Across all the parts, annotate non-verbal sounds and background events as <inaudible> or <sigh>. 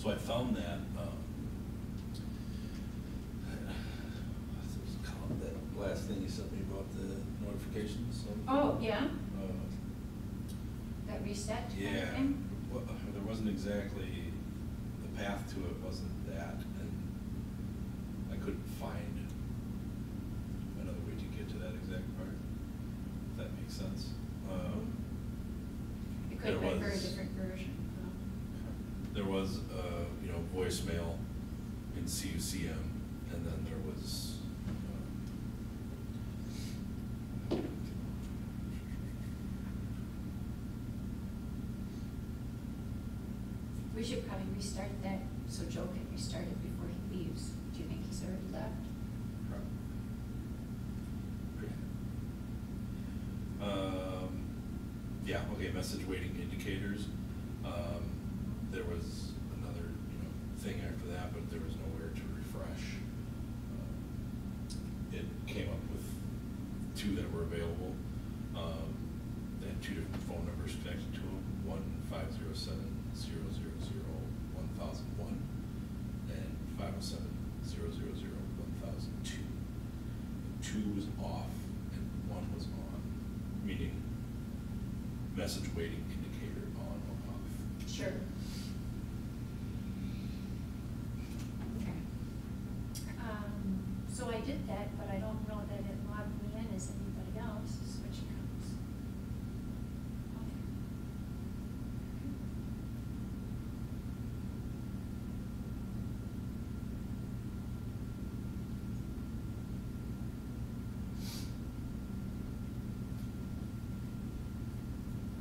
So I found that, um, what's it called, that last thing you sent me about the notifications. Oh, yeah, Uh, that reset kind of Yeah, thing? well, there wasn't exactly, the path to it wasn't that, and I couldn't find another way to get to that exact part, if that makes sense. Um, It could have there been a very was- different version. There was, uh, you know, voicemail CUCM, and then there was, uh, We should probably restart that, so Joe can restart it before he leaves. Do you think he's already left? Um, yeah, okay, message waiting indicators. Um, there was another, you know, thing after that, but there was nowhere to refresh. Um, It came up with two that were available. Um, they had two different phone numbers connected to them, one five zero Oh seven zero zero zero one thousand one, and five oh seven zero zero zero one thousand two. Two was off and one was on, meaning message waiting indicator on or off. Sure. Okay. Um, so I did that, but I don't know that it logged me in as anybody else, switch accounts. Okay.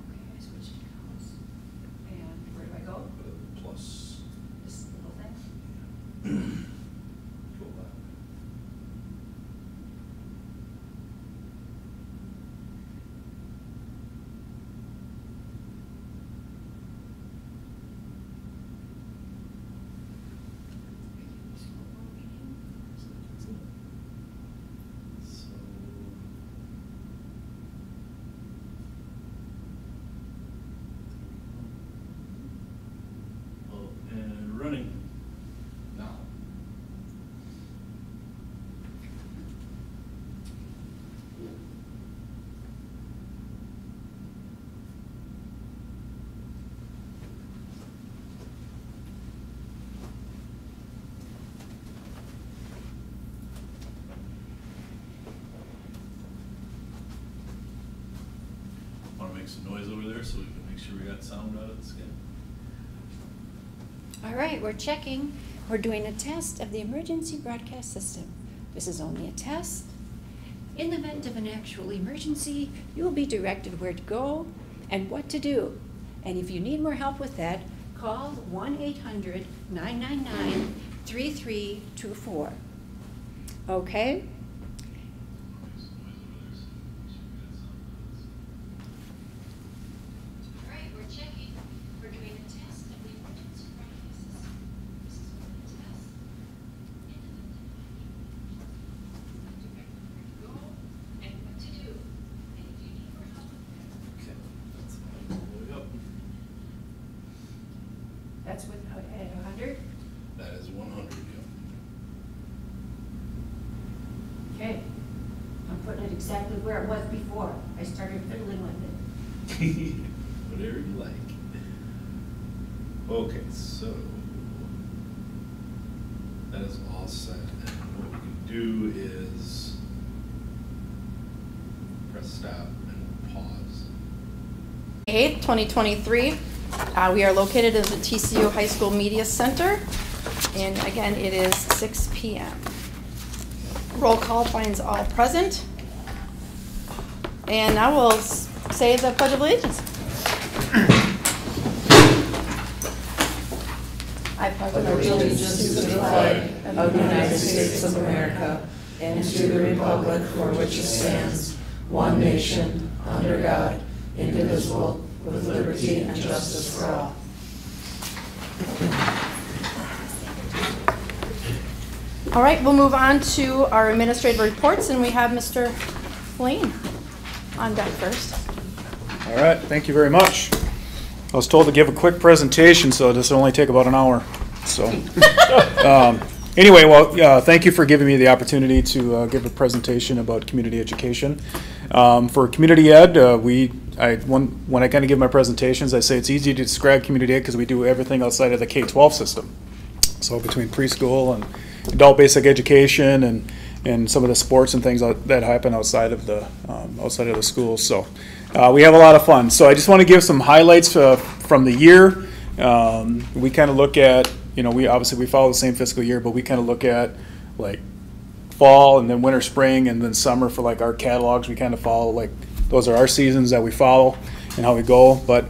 Okay, I switched accounts. And where do I go? Uh, Plus. This little thing? Go back. So. Oh, and running now. Wanna make some noise over there so we can make sure we got sound out of the skin? All right, we're checking. We're doing a test of the emergency broadcast system. This is only a test. In the event of an actual emergency, you will be directed where to go and what to do. And if you need more help with that, call 1 800 999 3324. Okay? All right, we're checking. We're doing a test of the emergency broadcast system. This is only a test. In the event of any emergency, direct where to go and what to do. And if you need more help with that, Okay, that's all the way up. That's with, at a hundred? That is one hundred, yeah. Okay. I'm putting it exactly where it was before. I started fiddling with it. Whatever you like. Okay, so. That is all set, and what we can do is press stop and pause. 8th, 2023. Uh, We are located in the TCU High School Media Center, and again, it is 6 PM. Roll call finds all present. And now we'll say the Pledge of Allegiance. I pledge allegiance to the flag of the United States of America and to the republic for which it stands, one nation, under God, indivisible, with liberty and justice for all. All right, we'll move on to our administrative reports, and we have Mr. Lane on deck first. All right, thank you very much. I was told to give a quick presentation, so this will only take about an hour, so. <laughs> um, Anyway, well, uh, thank you for giving me the opportunity to uh, give a presentation about community education. Um, For community ed, uh, we, I, when, when I kind of give my presentations, I say it's easy to describe community ed because we do everything outside of the K-12 system. So between preschool and adult basic education and, and some of the sports and things that happen outside of the, um, outside of the schools. So, uh, we have a lot of fun. So I just want to give some highlights, uh, from the year. Um, we kind of look at, you know, we, obviously, we follow the same fiscal year, but we kind of look at like fall and then winter, spring, and then summer for like our catalogs. We kind of follow like, those are our seasons that we follow and how we go. But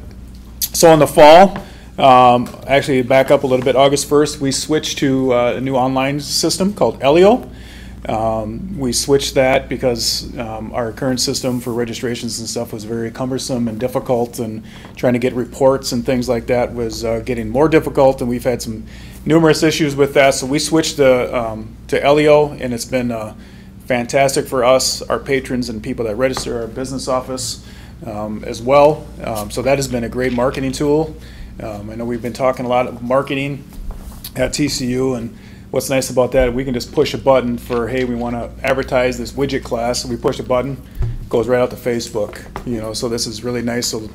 so in the fall, um, actually back up a little bit, August 1st, we switched to uh, a new online system called Eleyo. Um, we switched that because um, our current system for registrations and stuff was very cumbersome and difficult, and trying to get reports and things like that was uh, getting more difficult, and we've had some numerous issues with that. So we switched to, um, to Eleyo, and it's been uh, fantastic for us, our patrons, and people that register our business office um, as well. Um, so that has been a great marketing tool. Um, I know we've been talking a lot of marketing at TCU, and what's nice about that, we can just push a button for, hey, we want to advertise this widget class. We push a button, goes right out to Facebook. You know, so this is really nice. So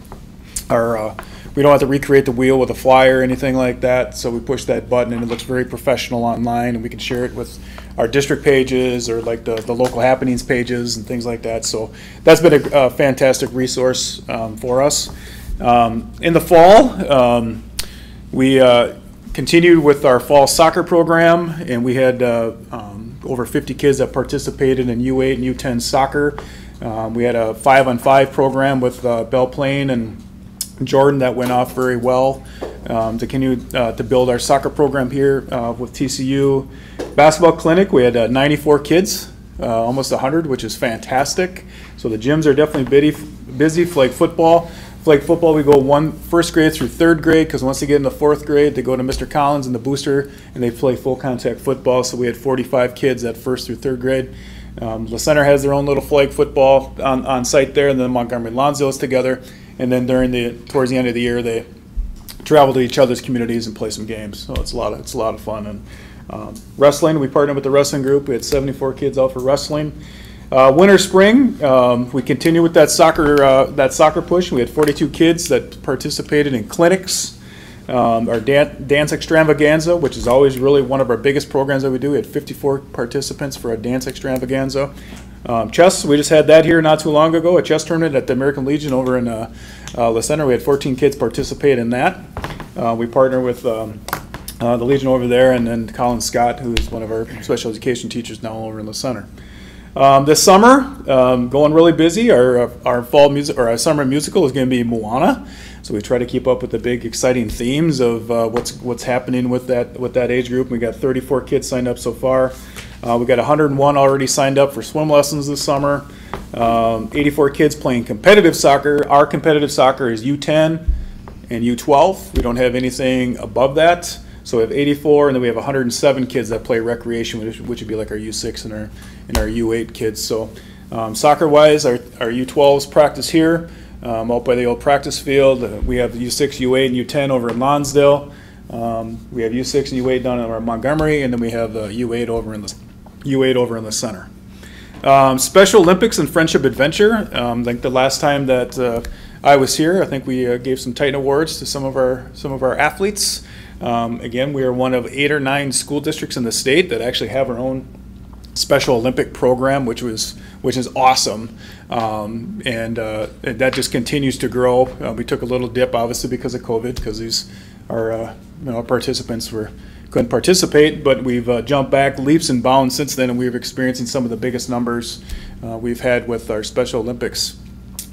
our uh, we don't have to recreate the wheel with a flyer or anything like that. So we push that button, and it looks very professional online, and we can share it with our district pages or like the, the local happenings pages and things like that. So that's been a, a fantastic resource um, for us. Um, in the fall, um, we uh, continued with our fall soccer program, and we had uh, um, over 50 kids that participated in U8 and U10 soccer. Um, we had a five on five program with uh, Belle Plaine and Jordan that went off very well um, to continue uh, to build our soccer program here uh, with TCU. Basketball clinic, we had uh, 94 kids, uh, almost 100, which is fantastic. So the gyms are definitely busy. busy. Flag football, flag football, we go one first grade through third grade because once they get into fourth grade, they go to Mr. Collins and the booster and they play full contact football. So we had 45 kids at first through third grade. Um, the center has their own little flag football on, on site there, and then Montgomery Lonsdale is together. And then during the towards the end of the year, they travel to each other's communities and play some games. So it's a lot of it's a lot of fun. And um, wrestling, we partnered with the wrestling group. We had 74 kids out for wrestling. Uh, winter, spring, um, we continue with that soccer uh, that soccer push. We had 42 kids that participated in clinics. Um, our dan- dance extravaganza, which is always really one of our biggest programs that we do. We had 54 participants for a dance extravaganza. Um, chess, we just had that here not too long ago, a chess tournament at the American Legion over in uh, uh, Le Center. We had 14 kids participate in that. Uh, we partner with um, uh, the Legion over there and then Colin Scott, who is one of our special education teachers now over in the center. Um, this summer, um, going really busy. Our, our fall music or our summer musical is going to be Moana. So we try to keep up with the big, exciting themes of uh, what's what's happening with that with that age group. We got 34 kids signed up so far. Uh, we got 101 already signed up for swim lessons this summer. Um, 84 kids playing competitive soccer. Our competitive soccer is U10 and U12. We don't have anything above that. So we have 84, and then we have 107 kids that play recreation, which, which would be like our U6 and our and our U8 kids. So um, soccer-wise, our, our U12s practice here um, out by the old practice field. Uh, we have the U6, U8, and U10 over in Lonsdale. Um, we have U6 and U8 down in our Montgomery, and then we have the U8 over in the U8 over in the center. Um, Special Olympics and Friendship Adventure. Um, I think the last time that uh, I was here, I think we uh, gave some Titan awards to some of our some of our athletes. Um, again, we are one of eight or nine school districts in the state that actually have our own Special Olympic program, which was which is awesome, um, and, uh, that just continues to grow. Uh, we took a little dip, obviously, because of COVID, because these our uh, you know, participants were couldn't participate, but we've uh, jumped back leaps and bounds since then, and we're experiencing some of the biggest numbers uh, we've had with our Special Olympics.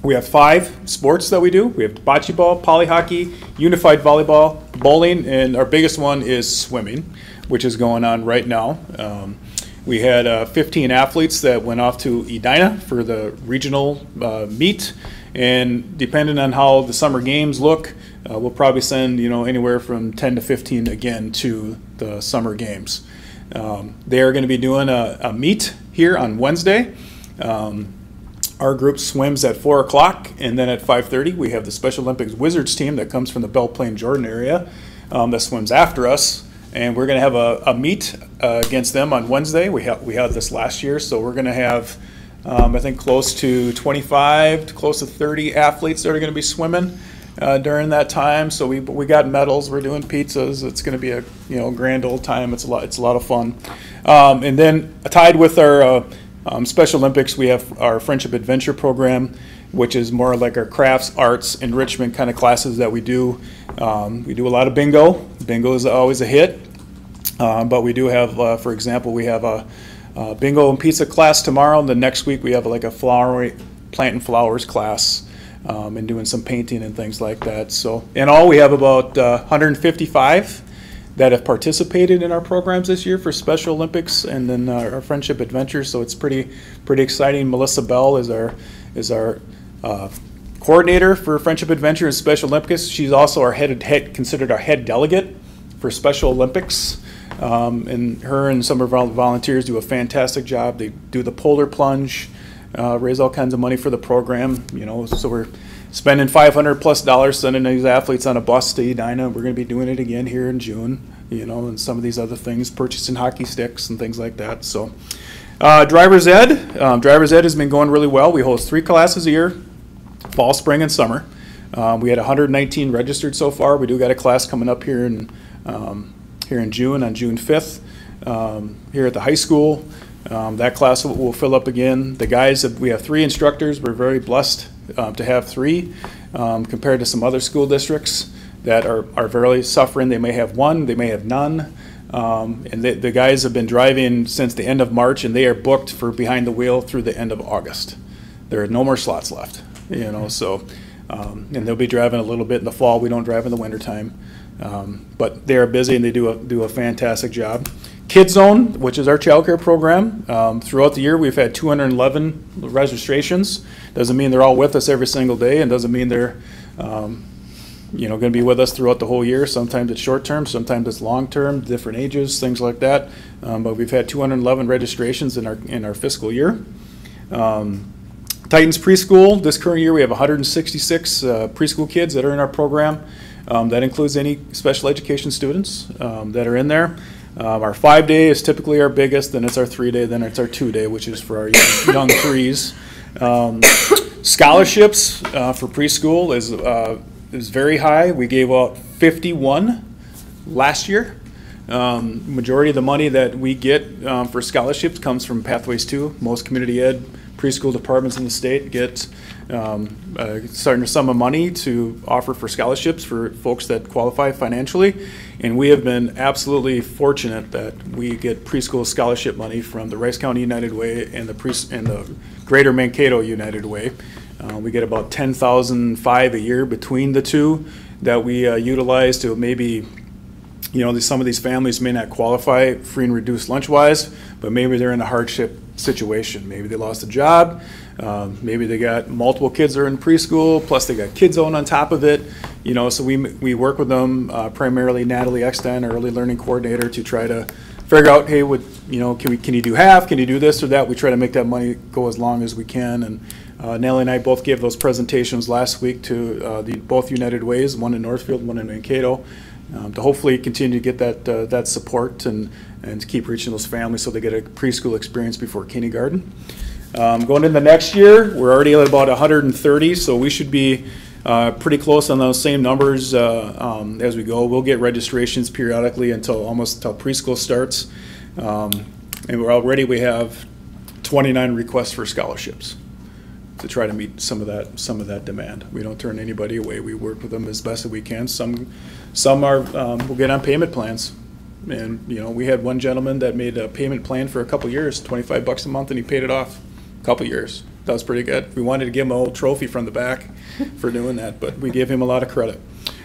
We have five sports that we do. We have bocce ball, poly hockey, unified volleyball, bowling, and our biggest one is swimming, which is going on right now. Um, we had uh, 15 athletes that went off to Edina for the regional uh, meet, and depending on how the summer games look, uh, we'll probably send you know anywhere from 10 to 15 again to the summer games. Um, they are going to be doing a, a, meet here on Wednesday. Um, our group swims at four o'clock, and then at 5:30 we have the Special Olympics Wizards team that comes from the Belle Plaine, Jordan area um, that swims after us, and we're going to have a, a meet uh, against them on Wednesday. We had we had this last year, so we're going to have um, I think close to 25 to close to 30 athletes that are going to be swimming uh, during that time. So we we got medals. We're doing pizzas. It's going to be a you know grand old time. It's a lot. It's a lot of fun. Um, and then tied with our uh, um, Special Olympics, we have our Friendship Adventure program, which is more like our crafts, arts, enrichment kind of classes that we do. Um, we do a lot of bingo. Bingo is always a hit. Um, but we do have, uh, for example, we have a, a, bingo and pizza class tomorrow. And the next week we have like a flower, planting flowers class um, and doing some painting and things like that. So in all, we have about uh, 155 that have participated in our programs this year for Special Olympics and then uh, our Friendship adventures. So it's pretty pretty exciting. Melissa Bell is our is our uh, coordinator for Friendship Adventure and Special Olympics. She's also our head, head considered our head delegate for Special Olympics. Um, and her and some of our volunteers do a fantastic job. They do the polar plunge uh, raise all kinds of money for the program. You know, so we're spending 500 plus dollars sending these athletes on a bus to Edina. We're going to be doing it again here in June. You know, and some of these other things, purchasing hockey sticks and things like that. So, uh, driver's ed. Um, driver's ed has been going really well. We host three classes a year, fall, spring, and summer. Um, we had 119 registered so far. We do got a class coming up here in um, here in June on June 5th um, here at the high school. Um, that class will, will, fill up again. The guys, we have three instructors. We're very blessed uh, to have three um, compared to some other school districts that are, are very suffering. They may have one, they may have none. Um, and the, the guys have been driving since the end of March and they are booked for behind the wheel through the end of August. There are no more slots left, you know, so, um, and they'll be driving a little bit in the fall. We don't drive in the wintertime. Um, but they are busy and they do a, do a fantastic job. Kids Zone, which is our childcare program, um, throughout the year we've had 211 registrations. Doesn't mean they're all with us every single day, and doesn't mean they're, um, you know, going to be with us throughout the whole year. Sometimes it's short term, sometimes it's long term, different ages, things like that. Um, but we've had 211 registrations in our in our fiscal year. Um, Titans preschool. This current year we have 166 uh, preschool kids that are in our program. Um, that includes any special education students um, that are in there. Um, our five day is typically our biggest, then it's our three day, then it's our two day, which is for our young, <coughs> young threes. Um, scholarships uh, for preschool is uh, is very high. We gave out 51 last year. Um, majority of the money that we get um, for scholarships comes from Pathways 2. Most community ed preschool departments in the state get um, a certain sum of money to offer for scholarships for folks that qualify financially. And we have been absolutely fortunate that we get preschool scholarship money from the Rice County United Way and the pre- and the Greater Mankato United Way. Uh, we get about 10,005 a year between the two that we uh, utilize to maybe you know, some of these families may not qualify free and reduced lunch wise, but maybe they're in a hardship situation. Maybe they lost a job, um, maybe they got multiple kids that are in preschool, plus they got Kids Zone on top of it. You know, so we, we work with them, uh, primarily Natalie Exton, our early learning coordinator, to try to figure out, hey, would, you know, can we, can you do half? Can you do this or that? We try to make that money go as long as we can. And uh, Nellie and I both gave those presentations last week to uh, the both United Ways, one in Northfield, one in Mankato, um, to hopefully continue to get that uh, that support and and to keep reaching those families so they get a preschool experience before kindergarten. Um, going into the next year, we're already at about 130, so we should be uh, pretty close on those same numbers uh, um, as we go. We'll get registrations periodically until, almost until preschool starts. Um, And we're already, we have 29 requests for scholarships to try to meet some of that, some of that demand. We don't turn anybody away. We work with them as best as we can. Some, some are, um, will get on payment plans. And, you know, we had one gentleman that made a payment plan for a couple years, twenty-five bucks a month, and he paid it off a couple years. That was pretty good. We wanted to give him a old trophy from the back for doing that, but we gave him a lot of credit.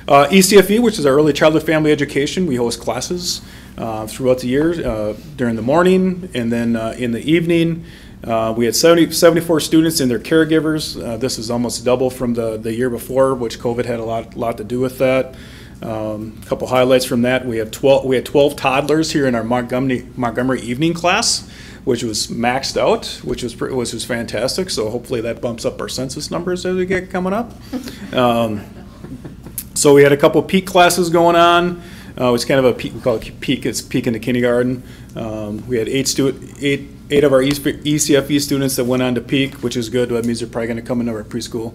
Uh, ECFE, which is our early childhood family education, we host classes uh, throughout the year uh, during the morning and then uh, in the evening. Uh, we had 70, 74 students and their caregivers. Uh, this is almost double from the, the year before, which COVID had a lot, lot to do with that. Um, a couple highlights from that: we have 12, we had 12 toddlers here in our Montgomery Montgomery evening class, which was maxed out, which was which was fantastic. So hopefully that bumps up our census numbers as we get coming up. <laughs> Um, so we had a couple peek classes going on. Uh, it was kind of a peek, we call it peek, it's peek into kindergarten. Um, we had eight stu, eight, eight of our ECFE students that went on to peek, which is good. That means they're probably gonna come into our preschool,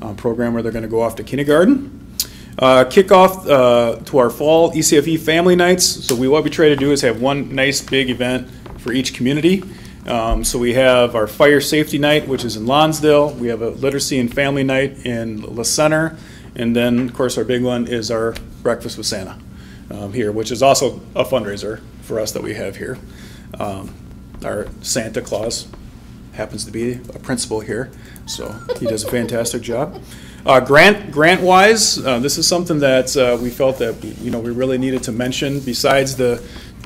uh, program where they're gonna go off to kindergarten. Uh, kickoff, uh, to our fall ECFE family nights. So we, what we try to do is have one nice big event for each community. Um, so we have our fire safety night, which is in Lonsdale. We have a literacy and family night in Le Center. And then, of course, our big one is our breakfast with Santa um, here, which is also a fundraiser for us that we have here. Um, our Santa Claus happens to be a principal here, so he does a fantastic job. Uh, grant grant wise, uh, this is something that uh, we felt that you know we really needed to mention. Besides the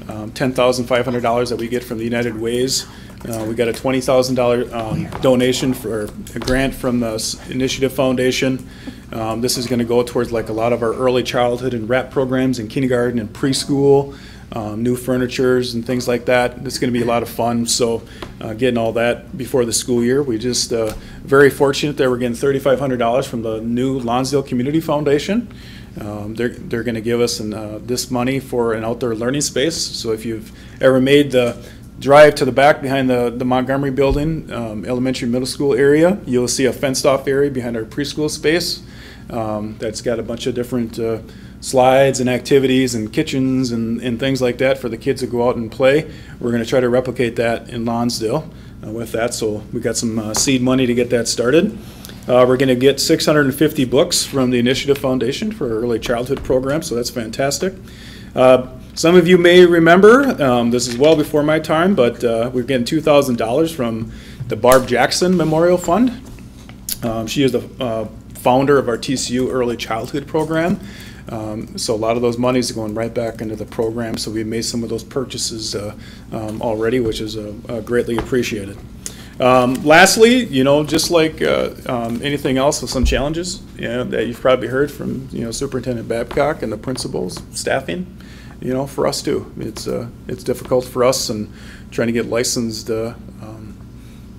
um, ten thousand five hundred dollars that we get from the United Ways, uh, we got a twenty thousand dollar um, donation for a grant from the Initiative Foundation. Um, this is going to go towards like a lot of our early childhood and rap programs in kindergarten and preschool um, new furnitures and things like that. It's going to be a lot of fun. So, uh, getting all that before the school year, we just uh, very fortunate that we're getting thirty-five hundred dollars from the new Lonsdale Community Foundation. Um, they're they're going to give us an, uh, this money for an outdoor learning space. So, if you've ever made the drive to the back behind the, the Montgomery building, um, elementary middle school area, you'll see a fenced off area behind our preschool space um, that's got a bunch of different uh, slides and activities and kitchens and, and things like that for the kids to go out and play. We're going to try to replicate that in Lonsdale with that. So we got some uh, seed money to get that started. Uh, we're going to get 650 books from the Initiative Foundation for early childhood program, so that's fantastic. Uh, some of you may remember, um, this is well before my time, but uh, we're getting $2,000 from the Barb Jackson Memorial Fund. Um, she is the uh, founder of our TCU Early Childhood Program. Um, so a lot of those monies are going right back into the program. So we made some of those purchases uh, um, already, which is uh, uh, greatly appreciated. Um, lastly, you know, just like uh, um, anything else with some challenges, you know, that you've probably heard from, you know, Superintendent Babcock and the principals, staffing, you know, for us too. It's, uh, it's difficult for us and trying to get licensed, uh, um,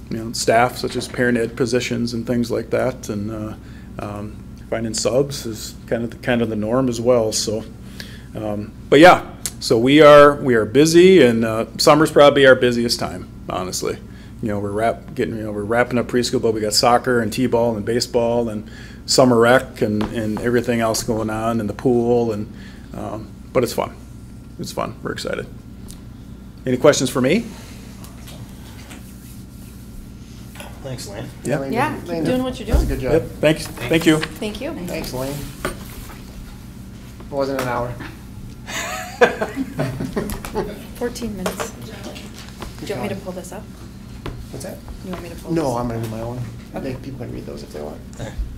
you know, staff such as parent ed positions and things like that. And uh, um, finding subs is kind of, the- kind of the norm as well, so. um, But yeah, so we are, we are busy and uh, summer's probably our busiest time, honestly. You know, we're wrap, getting, you know, we're wrapping up preschool, but we got soccer and T-ball and baseball and summer rec and, and everything else going on and the pool and, um, but it's fun. It's fun. We're excited. Any questions for me? Thanks, Lane. Yeah. Lane Yeah, did- keep Lane doing what you're That's a doing. good Yep, job. thanks, thank you. Thank you. Thanks, Lane. It Wasn't an hour. <laughs> Fourteen minutes. Do you want me to pull this up? What's that? You want me to pull? No, this? I'm gonna do my own. Okay. They- People can read those if they want.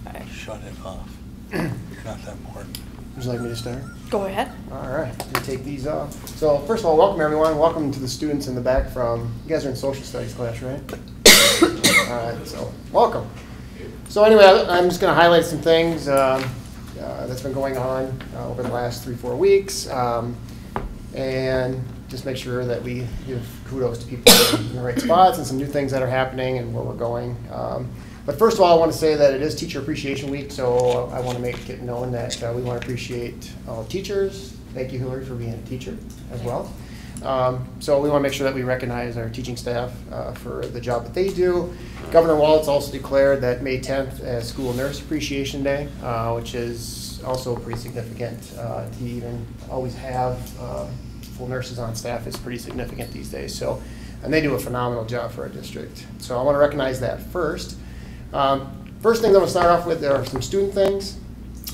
Alright. Shut it off. <clears throat> It's not that important. Would you like me to start? Go ahead. All right, let me take these off. So first of all, welcome everyone. Welcome to the students in the back from, you guys are in social studies class, right? All right, so welcome. So anyway, I'm just going to highlight some things um, uh, that's been going on uh, over the last three, four weeks. um, And just make sure that we give kudos to people in the right spots and some new things that are happening and where we're going. Um, But first of all, I want to say that it is Teacher Appreciation Week, so I want to make it known that uh, we want to appreciate all teachers. Thank you, Hillary, for being a teacher as well. Um, so we want to make sure that we recognize our teaching staff uh, for the job that they do. Governor Walz also declared that May 10th as School Nurse Appreciation Day, uh, which is also pretty significant. Uh, to even always have full nurses on staff is pretty significant these days. So, and they do a phenomenal job for our district. So I want to recognize that first. Um, first thing I'm going to start off with are some student things.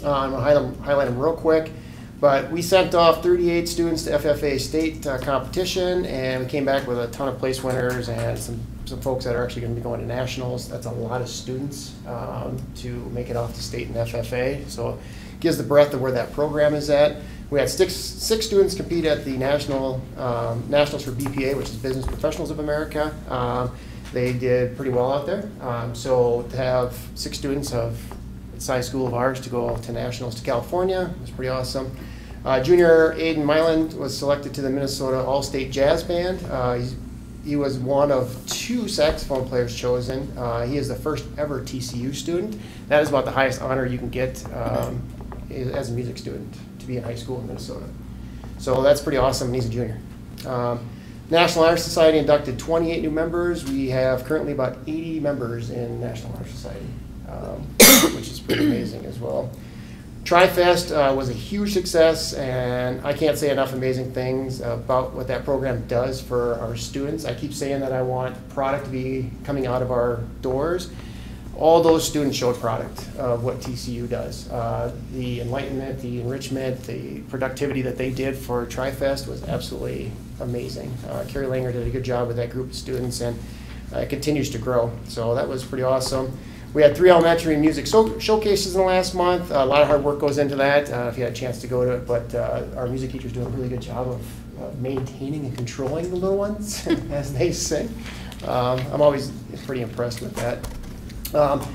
Uh, I'm going to highlight them, highlight them real quick. But we sent off 38 students to FFA state uh, competition, and we came back with a ton of place winners and some, some folks that are actually going to be going to nationals. That's a lot of students um, to make it off to state and FFA. So it gives the breadth of where that program is at. We had six, six students compete at the national um, nationals for BPA, which is Business Professionals of America. Um, they did pretty well out there. Um, so to have six students of size school of ours to go to nationals to California It was pretty awesome. Uh, junior Aiden Myland was selected to the Minnesota All-State Jazz Band. Uh, he was one of two saxophone players chosen. Uh, he is the first ever TCU student. That is about the highest honor you can get um, as a music student to be in high school in Minnesota. So that's pretty awesome, and he's a junior. Um, National Honor Society inducted 28 new members. We have currently about 80 members in National Honor Society, um, which is pretty amazing as well. TriFest uh, was a huge success, and I can't say enough amazing things about what that program does for our students. I keep saying that I want product to be coming out of our doors. All those students showed product of what TCU does. Uh, the enlightenment, the enrichment, the productivity that they did for TriFest was absolutely amazing. Uh, Carrie Langer did a good job with that group of students, and uh, it continues to grow. So that was pretty awesome. We had three elementary music show showcases in the last month. Uh, a lot of hard work goes into that. Uh, if you had a chance to go to it, but uh, our music teachers do a really good job of maintaining and controlling the little ones <laughs> as they sing. Um, I'm always pretty impressed with that. Um,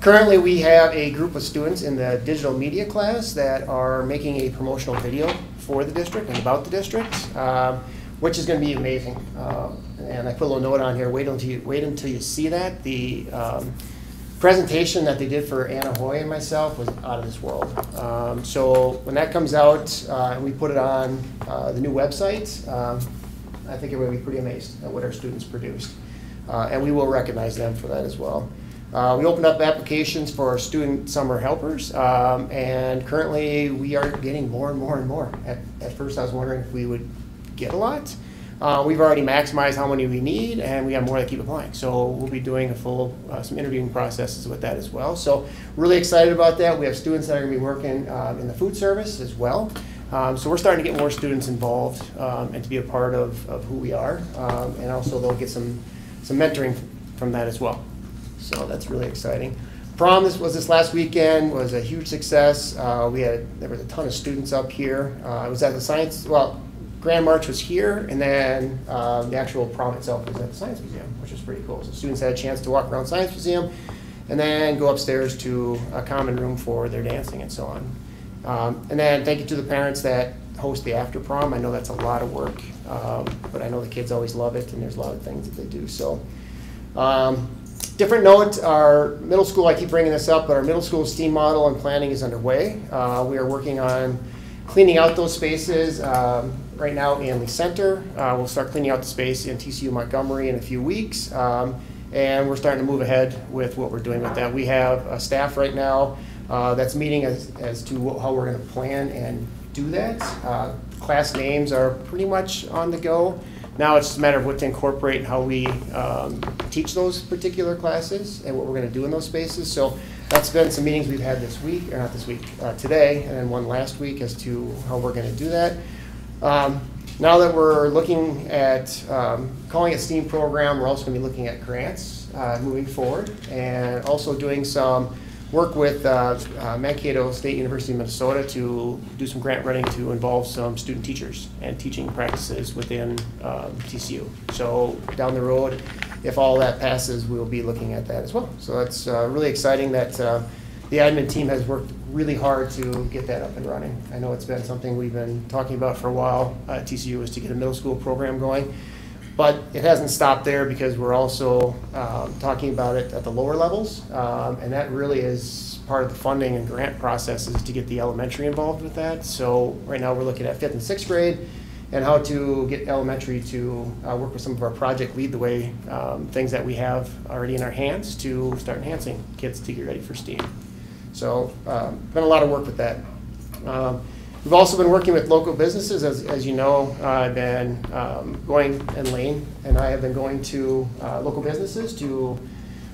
currently, we have a group of students in the digital media class that are making a promotional video for the district and about the district, um, which is going to be amazing. Uh, and I put a little note on here. Wait until you wait until you see that. The um, presentation that they did for Anna Hoy and myself was out of this world. Um, so when that comes out uh, and we put it on uh, the new website, um, I think everybody will be pretty amazed at what our students produced. Uh, and we will recognize them for that as well. Uh, we opened up applications for our student summer helpers, um, and currently we are getting more and more and more. At, at first, I was wondering if we would get a lot. Uh, we've already maximized how many we need, and we have more that keep applying. So we'll be doing a full uh, some interviewing processes with that as well. So really excited about that. We have students that are going to be working um, in the food service as well. Um, so we're starting to get more students involved um, and to be a part of, of who we are, um, and also they'll get some some mentoring from that as well. So that's really exciting. Prom this was this last weekend was a huge success. Uh, we had there was a ton of students up here. Uh, I was at the science well Grand March was here, and then um, the actual prom itself was at the Science Museum, which was pretty cool. So students had a chance to walk around Science Museum, and then go upstairs to a common room for their dancing and so on. Um, and then thank you to the parents that host the after prom. I know that's a lot of work, um, but I know the kids always love it, and there's a lot of things that they do. So. Um, different note, our middle school, I keep bringing this up, but our middle school STEAM model and planning is underway. Uh, we are working on cleaning out those spaces um, right now in the center. Uh, we'll start cleaning out the space in TCU Montgomery in a few weeks. Um, and we're starting to move ahead with what we're doing with that. We have a staff right now uh, that's meeting as, as to how we're going to plan and do that. Uh, class names are pretty much on the go. Now it's just a matter of what to incorporate and how we um, teach those particular classes and what we're going to do in those spaces. So that's been some meetings we've had this week, or not this week, uh, today, and then one last week as to how we're going to do that. Um, now that we're looking at um, calling it STEAM program, we're also going to be looking at grants uh, moving forward and also doing some work with uh, uh, Mankato State University of Minnesota to do some grant running to involve some student teachers and teaching practices within um, TCU. So down the road, if all that passes, we'll be looking at that as well. So that's uh, really exciting that uh, the admin team has worked really hard to get that up and running. I know it's been something we've been talking about for a while at TCU is to get a middle school program going. But it hasn't stopped there because we're also um, talking about it at the lower levels. Um, and that really is part of the funding and grant process is to get the elementary involved with that. So right now we're looking at fifth and sixth grade and how to get elementary to uh, work with some of our project lead the way, um, things that we have already in our hands to start enhancing kids to get ready for STEAM. So, um, been a lot of work with that. Um, We've also been working with local businesses, as, as you know, uh, I've been um, going, and Lane and I have been going to uh, local businesses to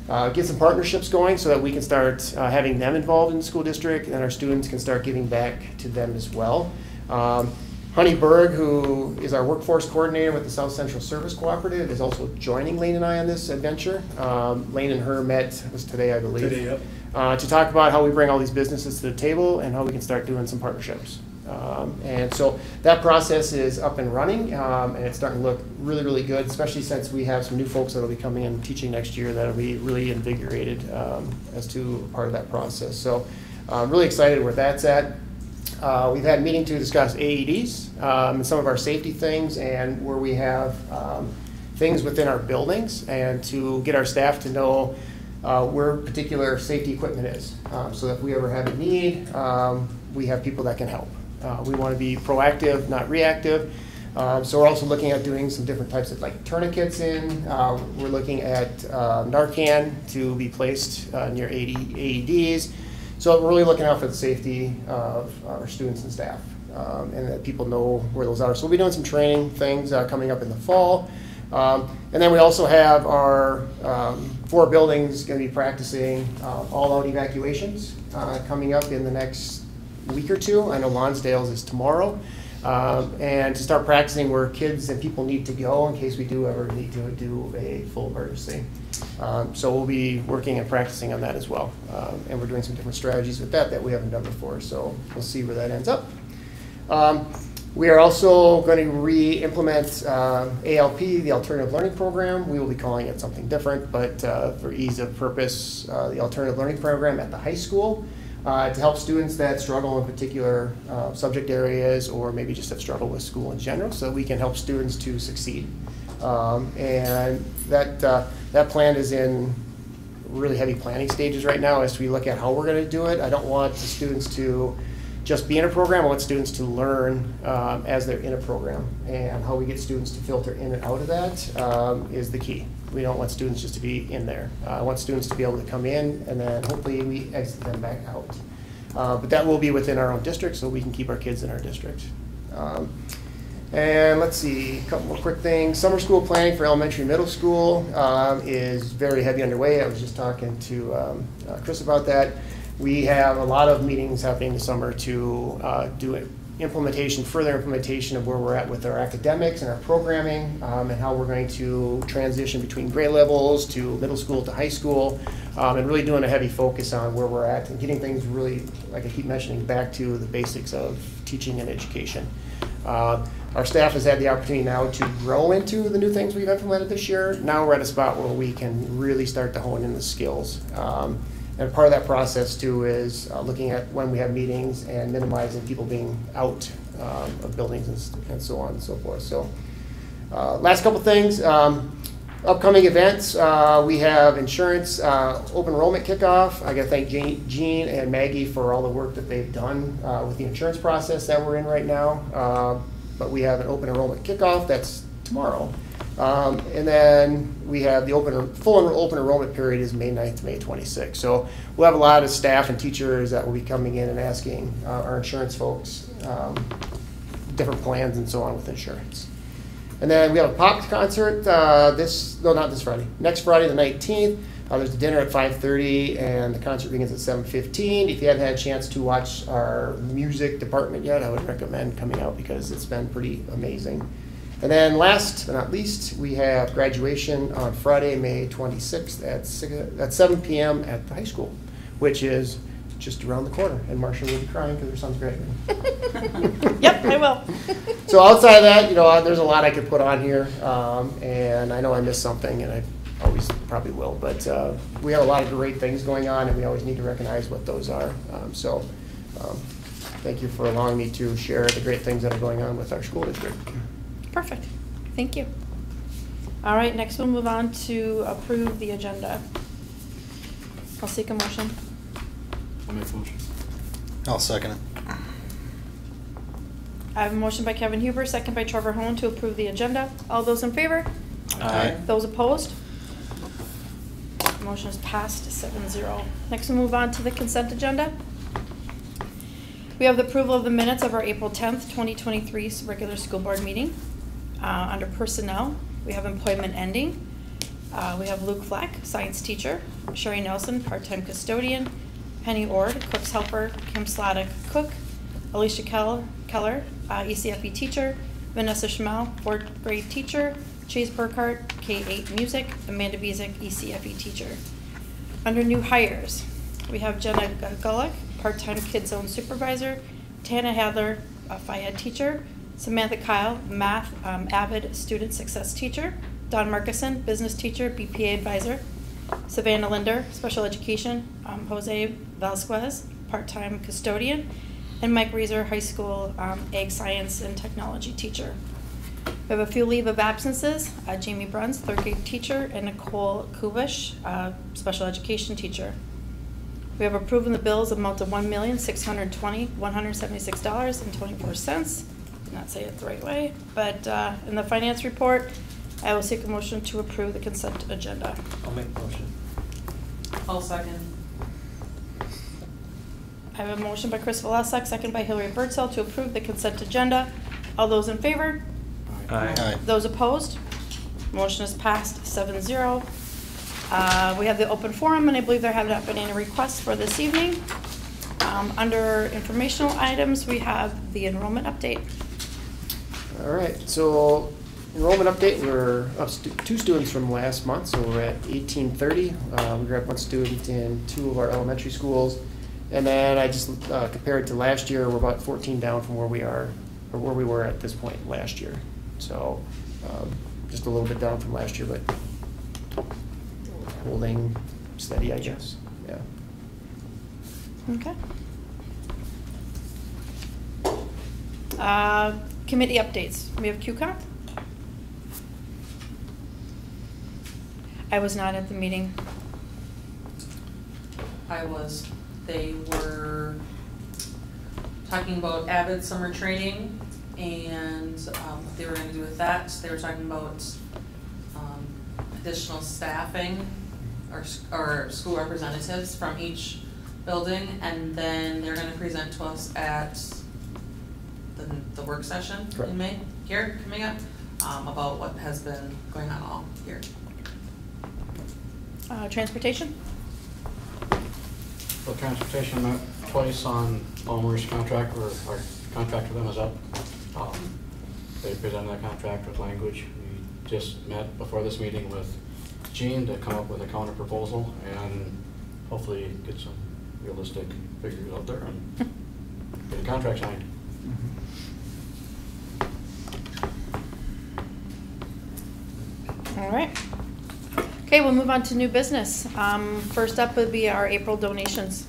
uh, get some partnerships going so that we can start uh, having them involved in the school district and our students can start giving back to them as well. Um, Honey Berg, who is our workforce coordinator with the South Central Service Cooperative, is also joining Lane and I on this adventure. Um, Lane and her met, was today, I believe. Today, yep. Uh, to talk about how we bring all these businesses to the table and how we can start doing some partnerships. Um, and so that process is up and running, um, and it's starting to look really, really good, especially since we have some new folks that'll be coming in teaching next year that'll be really invigorated um, as to part of that process. So I'm really excited where that's at. Uh, we've had a meeting to discuss AEDs um, and some of our safety things and where we have um, things within our buildings and to get our staff to know uh, where particular safety equipment is. Um, so that if we ever have a need, um, we have people that can help. Uh, we want to be proactive, not reactive. Um, so we're also looking at doing some different types of like tourniquets in. Uh, we're looking at uh, Narcan to be placed uh, near AD, AEDs. So we're really looking out for the safety of our students and staff, um, and that people know where those are. So we'll be doing some training things uh, coming up in the fall. Um, and then we also have our um, four buildings going to be practicing uh, all-out evacuations uh, coming up in the next week or two. I know Lonsdale's is tomorrow. Um, and to start practicing where kids and people need to go in case we do ever need to do a full emergency. Um, so we'll be working and practicing on that as well. Um, and we're doing some different strategies with that that we haven't done before. So we'll see where that ends up. We are also going to re-implement uh, ALP, the Alternative Learning Program. We will be calling it something different, but uh, for ease of purpose, uh, the Alternative Learning Program at the high school uh, to help students that struggle in particular uh, subject areas or maybe just have struggled with school in general so that we can help students to succeed. Um, and that, uh, that plan is in really heavy planning stages right now as we look at how we're going to do it. I don't want the students to just be in a program. I want students to learn um, as they're in a program. And how we get students to filter in and out of that um, is the key. We don't want students just to be in there. Uh, I want students to be able to come in and then hopefully we exit them back out. Uh, but that will be within our own district so we can keep our kids in our district. Um, and let's see, a couple more quick things. Summer school planning for elementary middle school um, is very heavy underway. I was just talking to um, uh, Chris about that. We have a lot of meetings happening this summer to uh, do implementation, further implementation of where we're at with our academics and our programming, um, and how we're going to transition between grade levels to middle school to high school, um, and really doing a heavy focus on where we're at and getting things really, like I keep mentioning, back to the basics of teaching and education. Uh, our staff has had the opportunity now to grow into the new things we've implemented this year. Now we're at a spot where we can really start to hone in the skills. Um, and part of that process too is uh, looking at when we have meetings and minimizing people being out um, of buildings and, and, so on and so forth. So uh, last couple things. Um, upcoming events, uh, we have insurance uh, open enrollment kickoff. I got to thank Jean, and Maggie for all the work that they've done uh, with the insurance process that we're in right now. Uh, but we have an open enrollment kickoff that's tomorrow. Um, and then we have the open, full open enrollment period is May 9th to May 26th. So we'll have a lot of staff and teachers that will be coming in and asking uh, our insurance folks um, different plans and so on with insurance. And then we have a pop concert uh, this, no, not this Friday, next Friday the 19th. Uh, there's a dinner at 5.30 and the concert begins at 7.15. If you haven't had a chance to watch our music department yet, I would recommend coming out because it's been pretty amazing. And then last but not least, we have graduation on Friday, May 26th at, six, at 7 p.m. at the high school, which is just around the corner. And Marcia will be crying because her son's graduating. <laughs> Yep, I will. <laughs> so outside of that, you know, there's a lot I could put on here, um, and I know I missed something, and I always probably will. But uh, we have a lot of great things going on, and we always need to recognize what those are. Um, so um, thank you for allowing me to share the great things that are going on with our school district. Perfect. Thank you. All right, next we'll move on to approve the agenda. I'll seek a motion. I'll make a motion. I'll second it. I have a motion by Kevin Huber, second by Trevor Hone to approve the agenda. All those in favor? Aye. Those opposed? Motion is passed seven zero. Next we'll move on to the consent agenda. We have the approval of the minutes of our April tenth, twenty twenty-three regular school board meeting. Uh, under personnel, we have employment ending. Uh, we have Luke Fleck, science teacher, Sherry Nelson, part-time custodian, Penny Ord, cook's helper, Kim Sladek, cook, Alicia Keller, Keller, uh, ECFE teacher, Vanessa Schmel, fourth grade teacher, Chase Burkhart, K-8 music, Amanda Bezick, ECFE teacher. Under new hires, we have Jenna Gulick, part-time Kids Zone supervisor, Tana Hadler, a FIAD teacher, Samantha Kyle, math, um, avid student success teacher. Don Markison, business teacher, BPA advisor. Savannah Linder, special education. Um, Jose Velasquez, part-time custodian. And Mike Reeser, high school um, ag science and technology teacher. We have a few leave of absences. Uh, Jamie Bruns, third grade teacher, and Nicole Kubish, uh, special education teacher. We have approved the bills amount of $1,620,176.24. Not say it the right way, but, uh, in the finance report, I will seek a motion to approve the consent agenda. I'll make a motion. I'll second. I have a motion by Chris Valasek, second by Hillary Birdsell to approve the consent agenda. All those in favor? Aye. Those opposed? Motion is passed seven zero. Uh, we have the open forum, and I believe there have not been any requests for this evening. Um, under informational items, we have the enrollment update. All right, so enrollment update, we're up stu- two students from last month, so we're at eighteen thirty. Uh, we grabbed one student in two of our elementary schools. And then I just, uh, compared to last year, we're about fourteen down from where we are, or where we were at this point last year. So, um, just a little bit down from last year, but holding steady, I guess, yeah. Okay. Uh, committee updates. We have QCOM. I was not at the meeting. I was, they were talking about Avid summer training and um, what they were gonna do with that. They were talking about um, additional staffing or, or school representatives from each building. And then they're gonna present to us at the, the work session Correct. in May, here, coming up, um, about what has been going on all year. Uh, transportation. Well, transportation met twice on Palmer's contract, or our contract with them is up. Um, They presented that contract with language. We just met before this meeting with Gene to come up with a counter proposal and hopefully get some realistic figures out there and get a contract signed. All right. Okay, we'll move on to new business. Um, first up would be our April donations.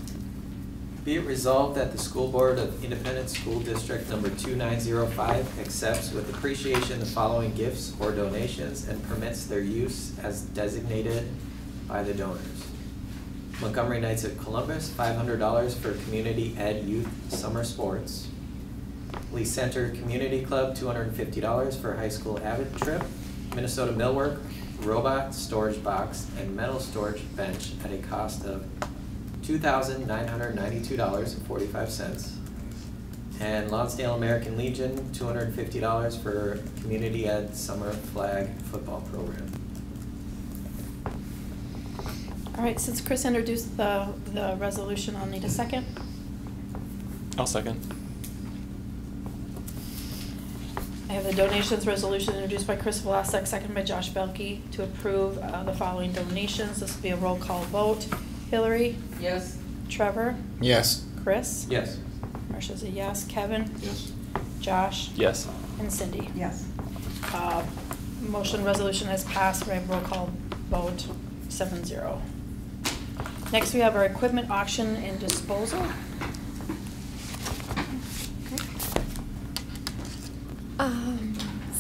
Be it resolved that the School Board of Independent School District Number 2905 accepts with appreciation the following gifts or donations and permits their use as designated by the donors. Montgomery Knights of Columbus, $500 for Community Ed Youth Summer Sports. Le Center Community Club, $250 for high school Avid trip. Minnesota Millwork, robot storage box and metal storage bench at a cost of two thousand nine hundred ninety-two dollars and forty-five cents. And Lonsdale American Legion, two hundred and fifty dollars for Community Ed Summer Flag Football Program. All right, since Chris introduced the, the resolution, I'll need a second. I'll second. I have the donations resolution introduced by Chris Vlasic, second by Josh Belkey, to approve uh, the following donations. This will be a roll call vote. Hillary, Yes? Trevor, Yes. Chris? Yes. Marcia's a yes. Kevin? Yes. Josh? Yes. And Cindy? Yes. Uh, Motion resolution has passed, we have roll call vote, seven zero. Next, we have our equipment auction and disposal. Um,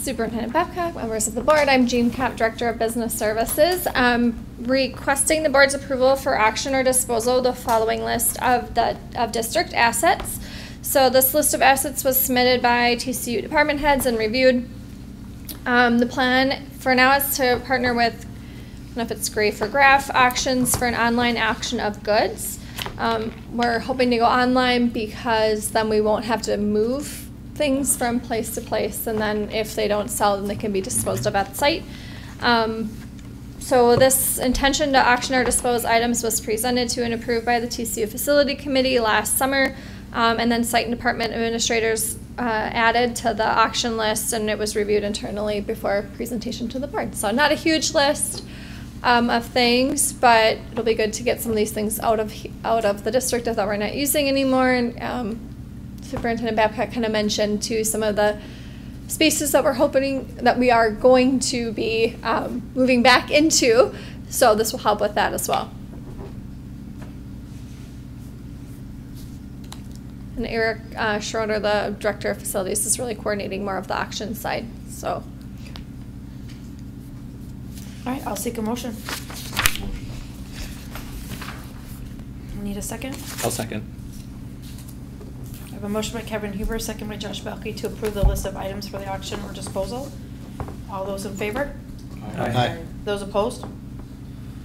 Superintendent Babcock, members of the board, I'm Jean Cap, Director of Business Services. Um, requesting the board's approval for action or disposal the following list of the, of district assets. So this list of assets was submitted by TCU department heads and reviewed. Um, the plan for now is to partner with, I don't know if it's Gray for Graph Auctions for an online auction of goods. Um, we're hoping to go online because then we won't have to move things from place to place, and then if they don't sell, then they can be disposed of at site. Um, so this intention to auction or dispose items was presented to and approved by the TCU Facility Committee last summer. Um, and then site and department administrators uh, added to the auction list and it was reviewed internally before presentation to the board. So not a huge list um, of things, but it'll be good to get some of these things out of out of the district if that we're not using anymore. And um, Superintendent Babcock kind of mentioned too some of the spaces that we're hoping that we are going to be um, moving back into. So this will help with that as well. And Eric uh, Schroeder, the director of facilities, is really coordinating more of the auction side. So All right, I'll seek a motion. Need a second? I'll second. I have a motion by Kevin Huber, second by Josh Belkey to approve the list of items for the auction or disposal. All those in favor? Aye. Those opposed?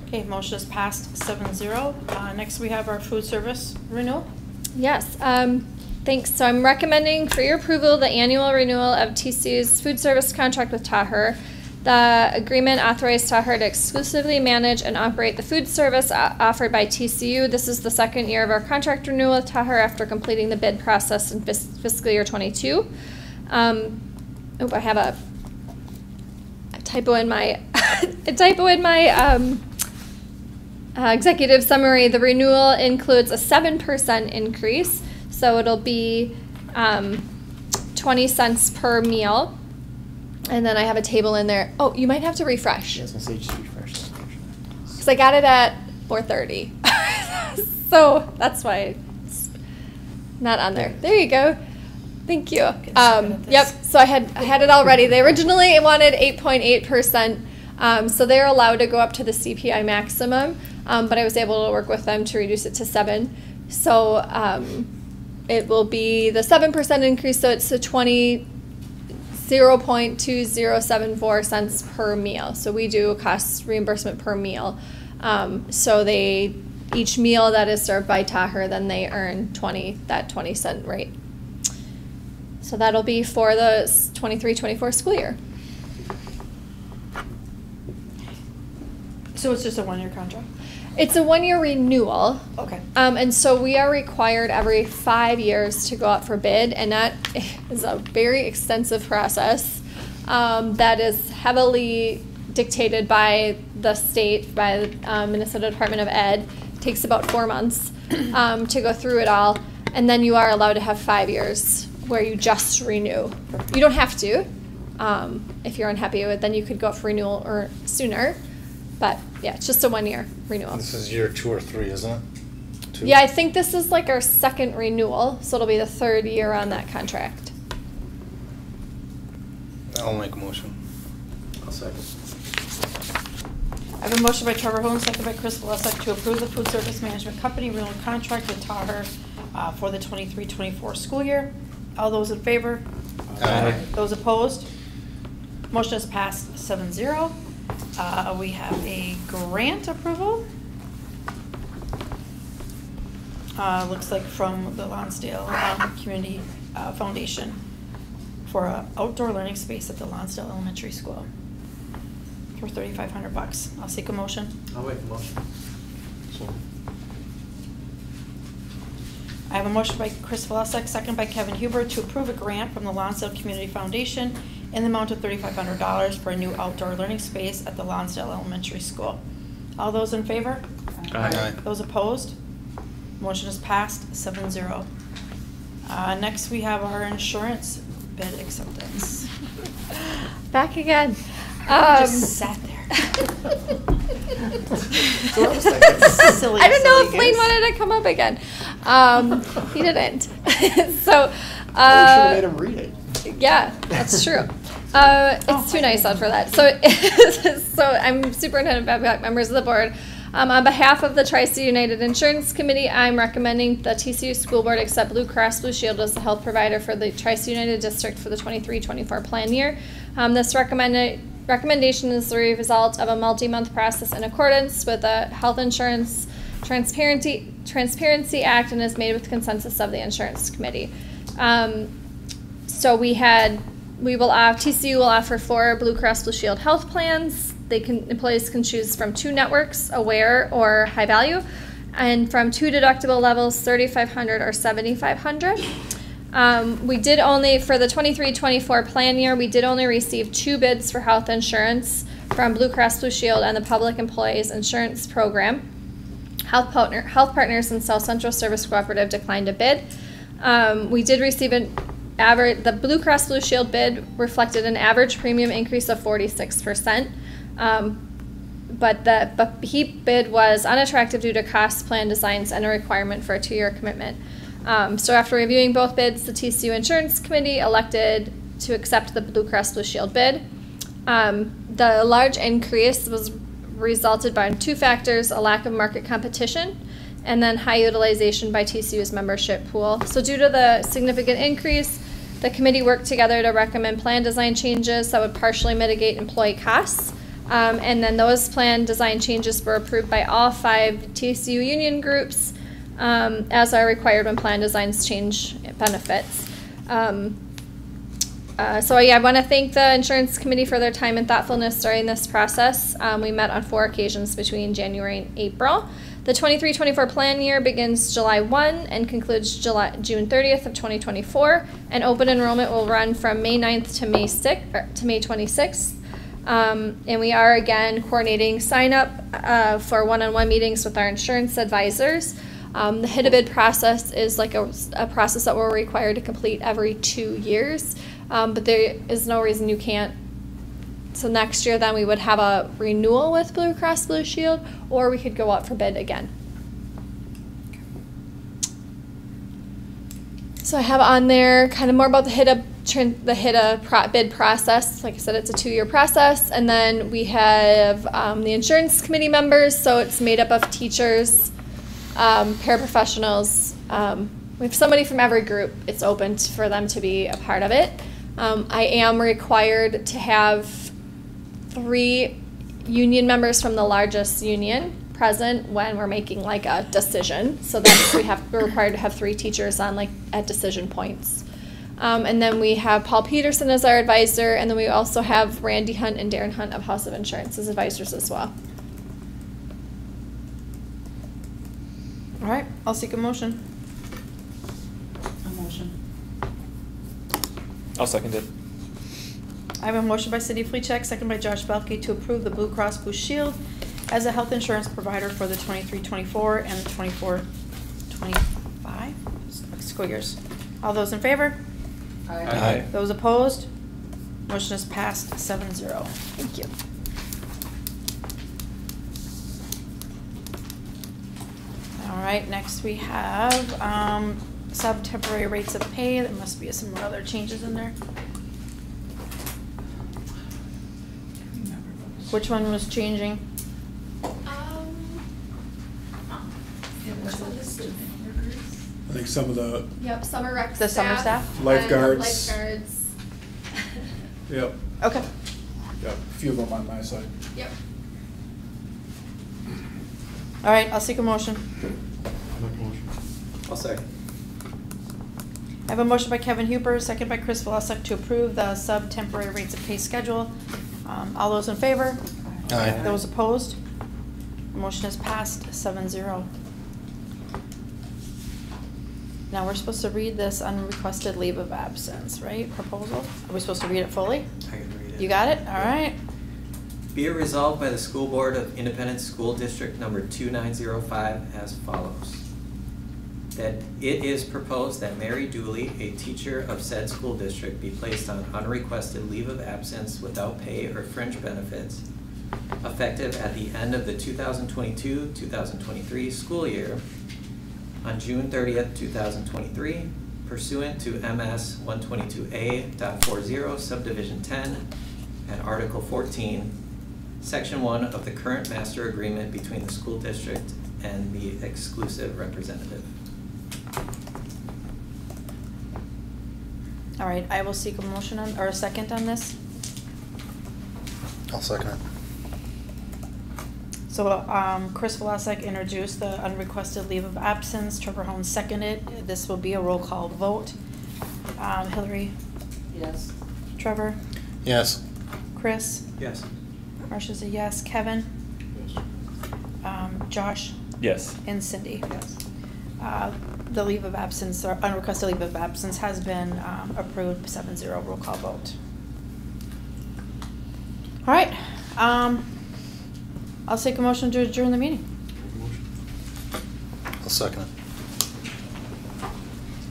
Okay, motion is passed seven zero. Uh, next we have our food service renewal. Yes, um, thanks. So I'm recommending for your approval the annual renewal of TCU's food service contract with Taher. The agreement authorized Taher to exclusively manage and operate the food service offered by TCU. This is the second year of our contract renewal with Taher after completing the bid process in fis- fiscal year twenty-two. Um, oh, I have a a typo in my, <laughs> a typo in my, um, uh, executive summary, the renewal includes a seven percent increase, so it'll be um, twenty cents per meal. And then I have a table in there. Oh, you might have to refresh I was gonna say just refresh that. because I got it at four thirty. <laughs> so that's why it's not on there. There you go. Thank you. Um, yep. So I had I had it already. They originally wanted eight point eight percent. Um, so they're allowed to go up to the CPI maximum, um, but I was able to work with them to reduce it to seven. So um, it will be the seven percent increase. So it's a twenty zero point two zero seven cents per meal. So we do cost reimbursement per meal. Um, so they each meal that is served by Taher, then they earn twenty that twenty cent rate. So that'll be for the 23-24 school year. So it's just a one-year contract? It's a one year renewal. Okay. Um, and so we are required every five years to go out for bid, and that <laughs> is a very extensive process um, that is heavily dictated by the state, by the um, Minnesota Department of Ed. It takes about four months <clears throat> um, to go through it all, and then you are allowed to have five years where you just renew. You don't have to. Um, if you're unhappy with it, then you could go up for renewal or sooner. But yeah, it's just a one year renewal. This is year two or three, isn't it? Two? Yeah, I think this is like our second renewal, so it'll be the third year on that contract. I'll make a motion. I'll second. I have a motion by Trevor Holmes, second by Chris Valesek to approve the food service management company renewal contract with Taher uh, for the 23-24 school year. All those in favor? Aye. Those opposed? Motion is passed seven zero. Uh, we have a grant approval. Uh, looks like from the Lonsdale um, Community uh, Foundation for an outdoor learning space at the Lonsdale Elementary School for thirty-five hundred bucks. I'll seek a motion. I'll make a motion. I have a motion by Chris Valesek, second by Kevin Huber, to approve a grant from the Lonsdale Community Foundation in the amount of thirty-five hundred dollars for a new outdoor learning space at the Lonsdale Elementary School. All those in favor? Aye. Those opposed? Motion is passed, seven zero. Uh, next, we have our insurance bid acceptance. <laughs> Back again. Just Um, sat there. I was thinking. Silly, I don't know if silly Lane wanted to come up again. Um, he didn't. <laughs> so, Oh, we should uh, have made him read it. yeah, that's true. Uh, it's Oh, too nice out for that. So, <laughs> so I'm Superintendent Babcock, members of the board. Um, on behalf of the Tri-City United Insurance Committee, I'm recommending the TCU School Board accept Blue Cross Blue Shield as the health provider for the Tri-City United District for the 23-24 plan year. Um, this recommended recommendation is the result of a multi-month process in accordance with the Health Insurance Transparency Transparency Act and is made with consensus of the Insurance Committee. Um, so we had, we will, uh, TCU will offer four Blue Cross Blue Shield health plans. They can, employees can choose from two networks, Aware or High Value, and from two deductible levels, thirty-five hundred or seventy-five hundred. Um, we did only, for the 23-24 plan year, we did only receive two bids for health insurance from Blue Cross Blue Shield and the Public Employees Insurance Program. Health Partner, Health Partners and South Central Service Cooperative declined a bid. Um, we did receive an average, the Blue Cross Blue Shield bid reflected an average premium increase of forty-six percent. Um, but the but bid was unattractive due to cost, plan designs, and a requirement for a two-year commitment. Um, so after reviewing both bids, the TCU Insurance Committee elected to accept the Blue Cross Blue Shield bid. Um, the large increase was resulted by two factors: a lack of market competition, and then high utilization by TCU's membership pool. So due to the significant increase, the committee worked together to recommend plan design changes that would partially mitigate employee costs. Um, and then those plan design changes were approved by all five TCU union groups, um, as are required when plan designs change benefits. Um, uh, so yeah, I want to thank the insurance committee for their time and thoughtfulness during this process. Um, we met on four occasions between January and April. The 23-24 plan year begins July 1 and concludes July, June 30th of 2024, and open enrollment will run from May 9th to May 6th to May 26th. Um, and we are again coordinating sign up uh, for one-on-one meetings with our insurance advisors. Um, the HITA bid process is like a, a, process that we're required to complete every two years, um, but there is no reason you can't. So next year, then we would have a renewal with Blue Cross Blue Shield, or we could go out for bid again. So I have on there kind of more about the HITA the pro bid process. Like I said, it's a two-year process, and then we have um, the insurance committee members. So it's made up of teachers, um, paraprofessionals. Um, we have somebody from every group. It's open for them to be a part of it. Um, I am required to have three union members from the largest union present when we're making like a decision. So that's we have we're required to have three teachers on like at decision points. Um, and then we have Paul Peterson as our advisor, and then we also have Randy Hunt and Darren Hunt of House of Insurance as advisors as well. All right, I'll seek a motion. A motion. I'll second it. I have a motion by Cindy Flecheck, second by Josh Belkey to approve the Blue Cross Blue Shield as a health insurance provider for the 23-24 and the 24-25 school years. All those in favor? Aye. Those opposed? Motion is passed 7-0. Thank you. All right, next we have, um, sub-temporary rates of pay. There must be some other changes in there. Which one was changing? Um, which one is student workers? I think some of the, Yep, summer rec The summer staff. staff? and Lifeguards. Lifeguards. yep, Okay. yep, a few of them on my side. Yep. All right, I'll seek a motion. Make a motion. I'll second. I have a motion by Kevin Huber, second by Chris Volosek to approve the sub-temporary rates of pay schedule. Um, all those in favor? Aye. Those opposed? Motion is passed seven zero. Now, we're supposed to read this unrequested leave of absence, right, proposal? Are we supposed to read it fully? I can read it. You got it? All right. Be it resolved by the School Board of Independent School District Number 2905 as follows. That it is proposed that Mary Dooley, a teacher of said school district, be placed on unrequested leave of absence without pay or fringe benefits, effective at the end of the 2022-2023 school year on June 30th, 2023, pursuant to MS 122A.40 subdivision 10 and Article 14 Section one of the current master agreement between the school district and the exclusive representative. All right, I will seek a motion on, or a second on this. I'll second it. So, um, Chris Volasek introduced the unrequested leave of absence, Trevor Holmes seconded. This will be a roll call vote. Um, Hillary, Yes. Trevor, Yes. Chris, Yes. Marcia's a yes, Kevin, Yes. um, Josh, Yes. and Cindy. Uh, The leave of absence, or unrequested leave of absence has been um, approved, seven zero, roll call vote. All right, um, I'll take a motion to adjourn the meeting. I'll second it.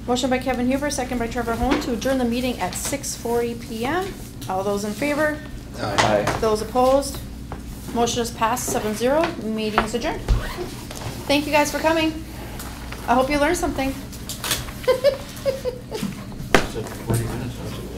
Motion by Kevin Huber, second by Trevor Holm to adjourn the meeting at six forty PM. All those in favor? Aye. Those opposed? Motion is passed, seven zero, meeting is adjourned. Thank you guys for coming. I hope you learned something. <laughs>